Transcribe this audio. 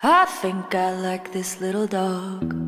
I think I like this little dog.